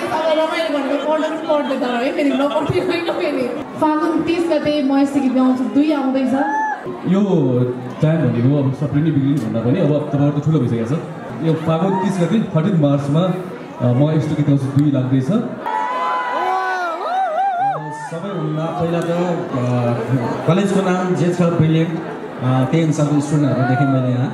Sense अब रमाइलो भनेको पढ्नु पनि पढ्दै त है फेरि नपढ्ने होइन फेरि फागुन तिस गते म यस्तो गीत गाउँछु दुई आउँदैछ यो टाइम भनेको अब सबै नै बिग्रिनु भन्दा पनि अब तपाईँहरूको ठुलो भइसकेको छ। यो फागुन तिस गते थर्टिन मार्चमा म यस्तो गीत गाउँछु दुई लाग्दैछ सबैभन्दा पहिला त कलेजको नाम जे छ ब्रिलियन्ट। त्यही अनुसारको स्टुडेन्टहरू देखेँ मैले यहाँ।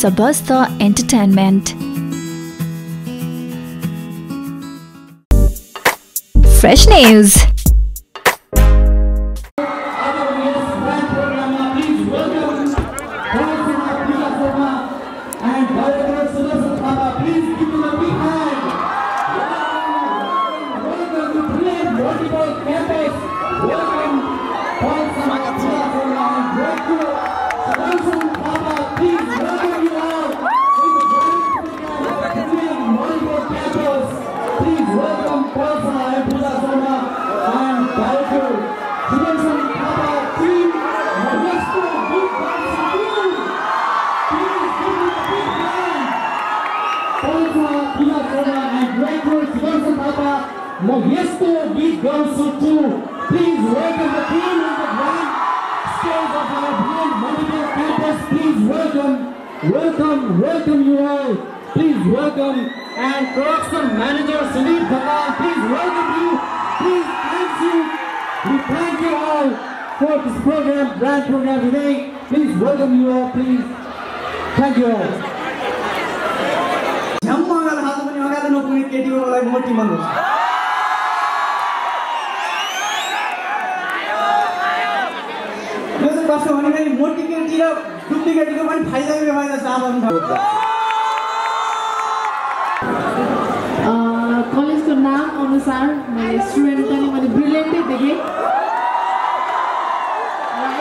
Sabasta Entertainment. fresh news. Pooja Sharma and Director Sudarshan Papa, Modesto Big Dance Team. Please welcome the team of our brilliant Montebello campus. Please welcome, welcome, welcome you all. Please welcome and production manager Sunil Khanna. Please welcome you. Please thank you. We thank you all for this program, grand program today. Please welcome you all. Please thank you all. केटीको लागि मोटी यो चाहिँ कस्तो भने फेरि मोटी केटी र डुब्ली केटीको पनि फाइदा बेफाइदा अ, कलेजको नाम अनुसार मैले स्टुडेन्ट पनि मैले ब्रिलियन्टै देखेँ।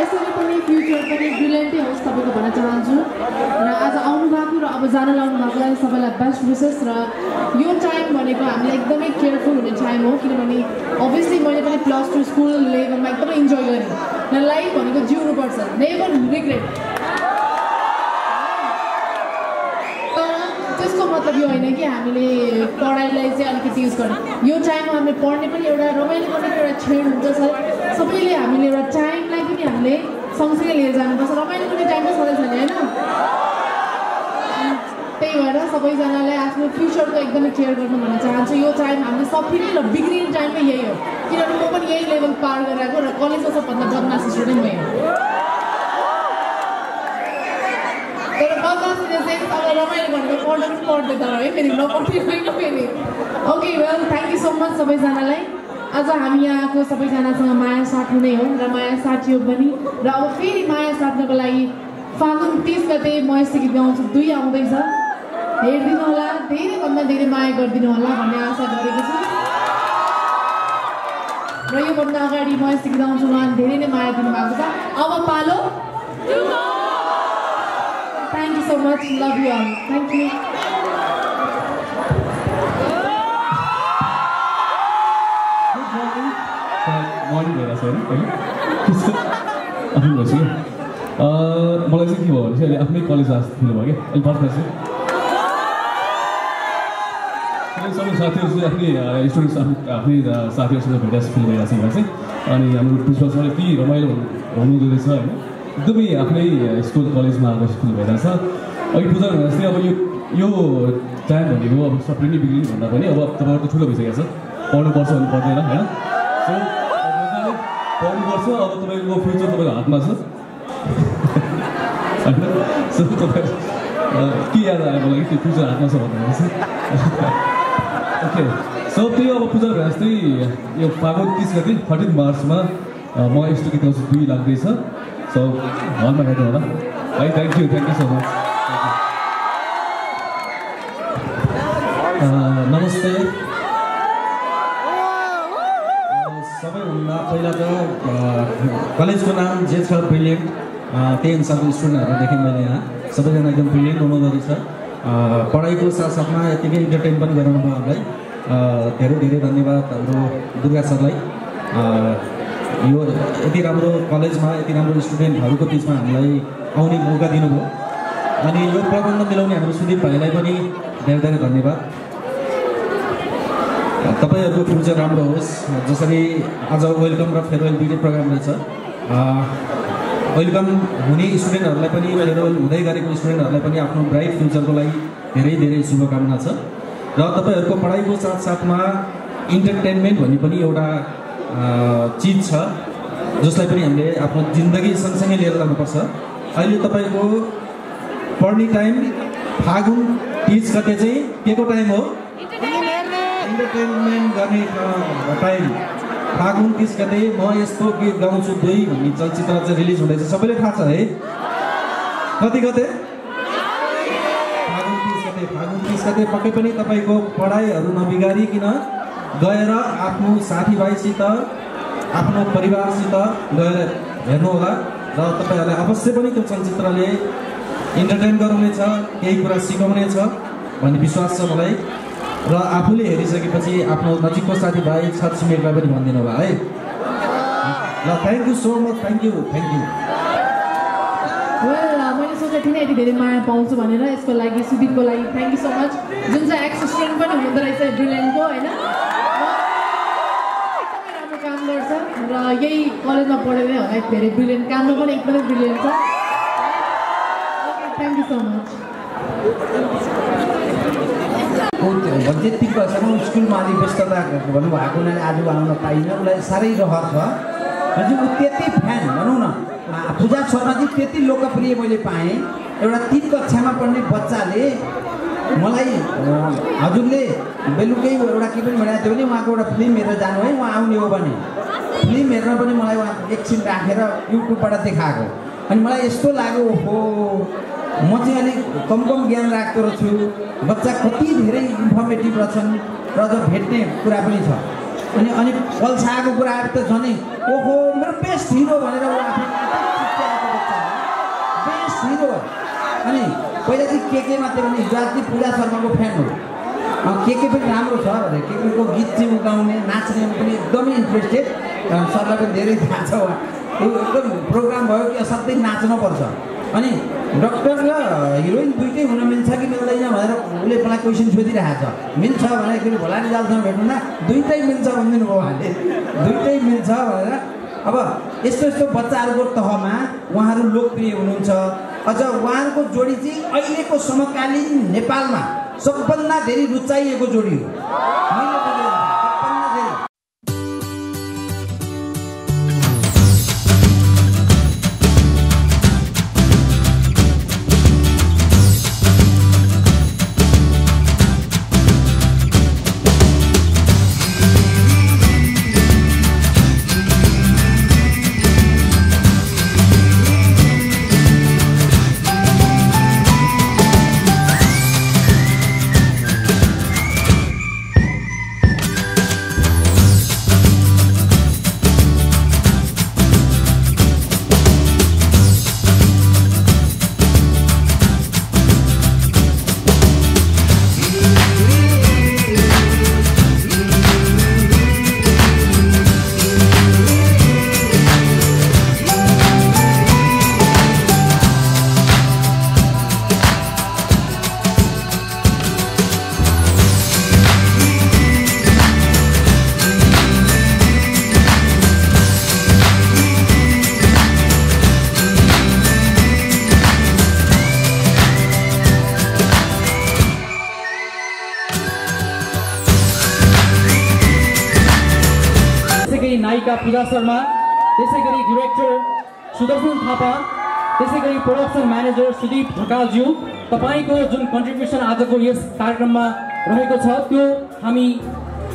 यसरी पनि फ्युचर पनि ब्रिलियन्टै होस् तपाईँको भन्न चाहन्छु। र आज आउनु भएको र अब जान लाउनु भएकोलाई सबैलाई बेस्ट विसेस र यो टाइम भनेको हामीले एकदमै केयरफुल हुने टाइम हो किनभने अभियसली मैले पनि प्लस टू स्कुल लेभलमा एकदमै इन्जोय गरेँ। र लाइफ भनेको जिउनुपर्छ नेभर रिग्रेट मतलब यो होइन कि हामीले पढाइलाई चाहिँ अलिकति युज गर्ने। यो टाइममा हामीले पढ्ने पनि एउटा रमाइलो गर्ने एउटा क्षण हुन्छ सर। सबैले हामीले एउटा टाइमलाई पनि हामीले सँगसँगै लिएर जानुपर्छ। रमाइलो पनि टाइम त सधैँ छैन होइन? त्यही भएर सबैजनालाई आफ्नो फ्युचरको एकदमै केयर गर्नु भन्न चाहन्छु। यो टाइम हामीले सबै र बिग्रिने टाइममै यही हो। किनभने म पनि यही लेभल पार गरेर आएको र कलेजको सबभन्दा बदमास स्टुडेन्ट हो। तर बदमास रमाइलो भनेको पढ्नु पनि पढ्दै त है फेरि नपढ्ने फेरि। Okay well thank you so much सबैजनालाई। आज हामी यहाँको सबैजनासँग माया साट्नु नै हो र माया साटियो पनि र अब फेरि माया साट्नको लागि फागुन तिस गते म यस्तो गीत गाउँछु दुई आउँदैछ हेरिदिनु होला धेरैभन्दा धेरै माया गरिदिनु होला भन्ने आशा गरेको छु र योभन्दा अगाडि म यस्तो गीत गाउँछु उहाँले धेरै नै माया दिनुभएको छ अब पालो you so much. Love you all. Thank you. आफ्नो मलाई चाहिँ के भयो भने चाहिँ अहिले आफ्नै कलेज आज फिल भयो क्या अहिले फर्स्ट चाहिँ सबै साथीहरू चाहिँ आफ्नै स्टुडेन्ट्स आफ्नो आफ्नै साथीहरूसँग भेटेर फिल भइरहेको छ मलाई चाहिँ अनि हाम्रो प्रिन्सिपल सरले के रमाइलो हुनु हुँदो रहेछ होइन एकदमै आफ्नै स्कुल कलेजमा आएको स्कुल भइरहेछ अघि पूजा जस्तै अब यो यो टाइम भनेको अब सबै नै बिग्रिनु भन्दा पनि अब तपाईँहरूको ठुलो भइसकेको छ पढ्नुपर्छ भने पर्दैन होइन सो अब पढ्नुपर्छ अब तपाईँको फ्युचर तपाईँको हातमा छ होइन सो तपाईँ के याद आयो मलाई त्यो फ्युचर हातमा छ चाहिँ ओके सो त्यही अब पूजा भने जस्तै यो फागुन तिस गते थर्टिन मार्चमा म यस्तो गीत गाउँछु दुई लाग्दैछ सो हलमा हेर्नु होला है thank you thank you so much नमस्ते कलेजको नाम जे छ ब्रिलियन्ट त्यही अनुसारको स्टुडेन्टहरू देखेँ मैले यहाँ। सबैजना एकदम ब्रिलियन्ट हुनुहुँदो रहेछ। पढाइको साथसाथमा यतिकै इन्टरटेन पनि गराउनु भयो हामीलाई धेरै धेरै धन्यवाद हाम्रो दुर्गा सरलाई। यो यति राम्रो कलेजमा यति राम्रो स्टुडेन्टहरूको बिचमा हामीलाई आउने मौका दिनुभयो। अनि यो प्रबन्ध मिलाउने हाम्रो सुदीप भाइलाई पनि धेरै धेरै धन्यवाद। तपाईँहरूको फ्युचर राम्रो होस्। जसरी आज वेलकम र फेयरवेल दुइटै प्रोग्राम रहेछ। वेलकम हुने स्टुडेन्टहरूलाई पनि फेयरवेल हुँदै गरेको स्टुडेन्टहरूलाई पनि आफ्नो ब्राइट फ्युचरको लागि धेरै धेरै शुभकामना छ। र तपाईँहरूको पढाइको साथसाथमा इन्टरटेनमेन्ट भन्ने पनि एउटा चिज छ जसलाई पनि हामीले आफ्नो जिन्दगी सँगसँगै लिएर जानुपर्छ। अहिले तपाईँको पढ्ने टाइम फागुन तिस गते चाहिँ के को टाइम हो? इन्टरटेनमेन्ट गर्ने टाइम फागुन तिस गते म यस्तो गीत गाउँछु दुई भन्ने चलचित्र चाहिँ रिलिज हुँदैछ। सबैले थाहा छ है? कति गते? फागुन तिस गते फागुन तिस गते पक्कै पनि तपाईँको पढाइहरू नबिगारिकन गएर आफ्नो साथीभाइसित आफ्नो परिवारसित गएर हेर्नुहोला र तपाईँहरूलाई अवश्य पनि त्यो चलचित्रले इन्टरटेन गराउनेछ केही कुरा सिकाउनेछ भन्ने विश्वास छ मलाई। र आफूले हेरिसकेपछि आफ्नो नजिकको साथीभाइ छरछिमेकलाई पनि भनिदिनु होला है। ल thank you so much thank you thank you मैले सोचेको थिइनँ यति धेरै माया पाउँछु भनेर यसको लागि सुदीपको लागि थ्याङ्क यू सो मच जुन चाहिँ एक्स स्टुडेन्ट पनि हुनुहुँदो रहेछ ब्रिलियन्टको होइन? एकदमै राम्रो काम गर्छ। र यही कलेजमा पढेर होला धेरै ब्रिलियन्ट काममा पनि एकदमै ब्रिलियन्ट छ। थ्याङ्क यू सो मच त्यतिको सानो स्कुलमा अलिक व्यस्तता भन्नुभएको हुनाले आज आउन पाइनँ। उसलाई साह्रै रहर छ। हजुर ऊ त्यति फ्यान भनौँ न। पूजा शर्मा चाहिँ त्यति लोकप्रिय मैले पाएँ। एउटा तिन कक्षामा पढ्ने बच्चाले मलाई हजुरले बेलुकै एउटा के पनि भनेको थियो भने उहाँको एउटा फिल्म हेरेर जानु है उहाँ आउने हो भने। फिल्म हेर्न पनि मलाई उहाँ एकछिन राखेर युट्युबबाट देखाएको। अनि मलाई यस्तो लाग्यो ओहो। म चाहिँ अलिक कम कम ज्ञान राख्दो रहेछु बच्चा कति धेरै इन्फर्मेटिभ रहेछन् र भेट्ने कुरा पनि छ। अनि अनि पल्साएको कुरा त झनै ओहो मेरो बेस्ट हिरो भनेर। बेस्ट हिरो अनि पहिला चाहिँ के के मात्रै भने हिजो आज पूजा शर्माको फ्यान हो। के के पनि राम्रो छ भने के केको गीत चाहिँ गाउने नाच्ने पनि एकदमै इन्ट्रेस्टेड सरलाई पनि धेरै थाहा छ ऊ एकदम प्रोग्राम भयो कि असाध्यै नाच्नुपर्छ अनि डक्टर र हिरोइन दुइटै हुन मिल्छ कि मिल्दैन भनेर उसले मलाई क्वेसन सोधिरहेको छ। मिल्छ भन्दाखेरि भोला रिजाल्टसँग भेट्नुहुँदा दुइटै मिल्छ भनिदिनु भयो उहाँले दुइटै मिल्छ भनेर अब यस्तो यस्तो बच्चाहरूको तहमा उहाँहरू लोकप्रिय हुनुहुन्छ। अझ उहाँहरूको जोडी चाहिँ अहिलेको समकालीन नेपालमा सबभन्दा धेरै रुचाइएको जोडी हो। पूजा शर्मा त्यसै गरी डिरेक्टर सुदर्शन थापा त्यसै गरी प्रोडक्सन म्यानेजर सुदीप ढकालज्यू तपाईँको जुन कन्ट्रिब्युसन आजको यस कार्यक्रममा रहेको छ त्यो हामी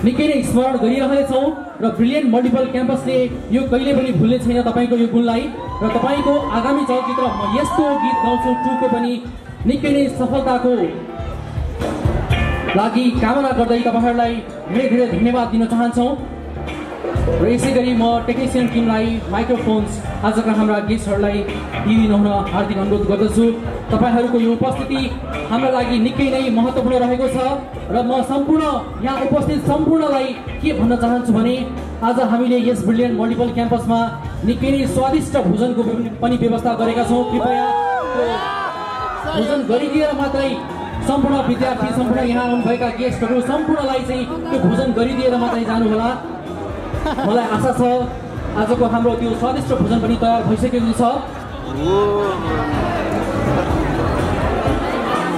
निकै नै स्मरण गरिरहेछौँ र ब्रिलियन्ट मल्टिपल क्याम्पसले यो कहिले पनि भुल्ने छैन तपाईँको यो गुणलाई र तपाईँको आगामी चलचित्र म यस्तो गीत गाउँछु टुको पनि निकै नै सफलताको लागि कामना गर्दै तपाईँहरूलाई धेरै धेरै धन्यवाद दिन चाहन्छौँ। र यसै गरी म टेक्निसियन टिमलाई माइक्रोफोन्स आजका हाम्रा गेस्टहरूलाई दिइदिनु हुन हार्दिक अनुरोध गर्दछु। तपाईँहरूको यो उपस्थिति हाम्रो लागि निकै नै महत्त्वपूर्ण रहेको छ र म सम्पूर्ण यहाँ उपस्थित सम्पूर्णलाई के भन्न चाहन्छु भने आज हामीले यस ब्रिलियन्ट मल्टिपल क्याम्पसमा निकै नै स्वादिष्ट भोजनको पनि व्यवस्था गरेका छौँ। कृपया भोजन गरिदिएर मात्रै सम्पूर्ण विद्यार्थी सम्पूर्ण यहाँ आउनुभएका गेस्टहरू सम्पूर्णलाई चाहिँ त्यो भोजन गरिदिएर मात्रै जानुहोला। मलाई आशा छ आजको हाम्रो त्यो स्वादिष्ट भोजन पनि तयार भइसकेको छ।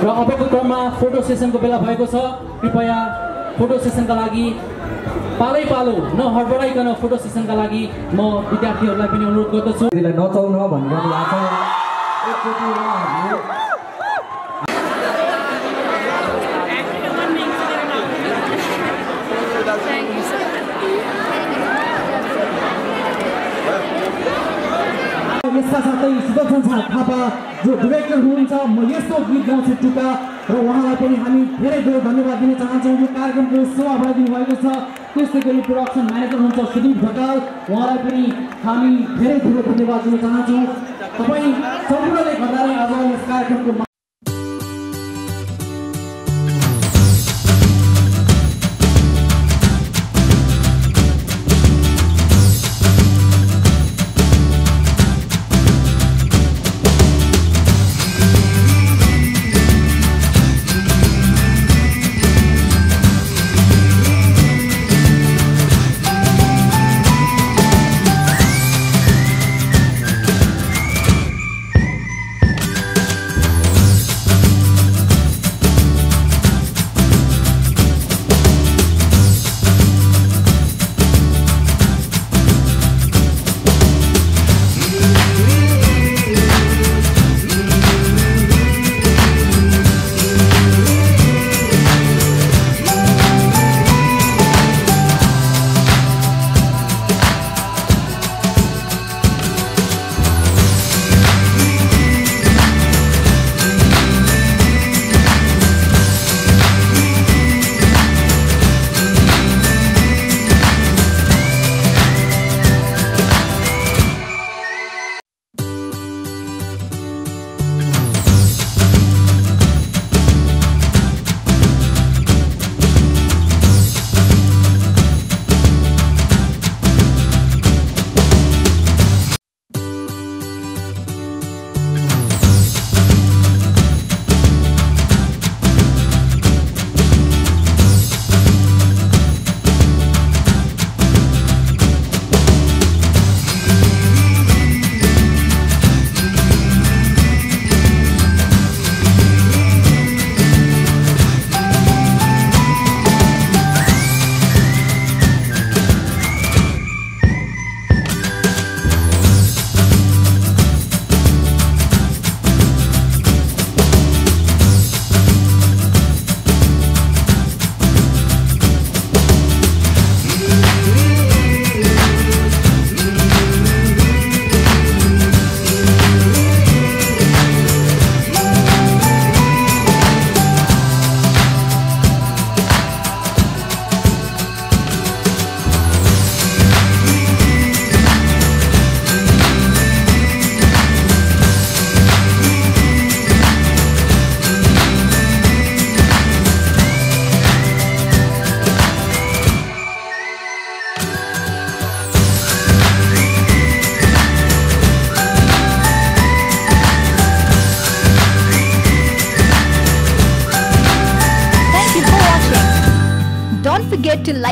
र अबको क्रममा फोटो सेसनको बेला भएको छ। कृपया फोटो सेसनका लागि पालै पालो नहडबडाइकन फोटो सेसनका लागि म विद्यार्थीहरूलाई पनि अनुरोध गर्दछु। नचाउन भनिरहनु भएको छ एकचोटि उहाँहरूले यसका साथै सुदर्शन थापा जो डिरेक्टर हुनुहुन्छ म यस्तो गीत गाउँछु टुका र उहाँलाई पनि हामी धेरै धेरै धन्यवाद दिन चाहन्छौँ यो कार्यक्रमको शोभा दिनुभएको छ त्यस्तै गरी प्रोडक्सन म्यानेजर हुनुहुन्छ सुदीप ढकाल उहाँलाई पनि हामी धेरै धेरै धन्यवाद दिन चाहन्छौँ तपाईँ सम्पूर्णले गर्दा नै आज यस कार्यक्रमको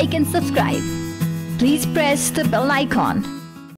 like and subscribe. Please press the bell icon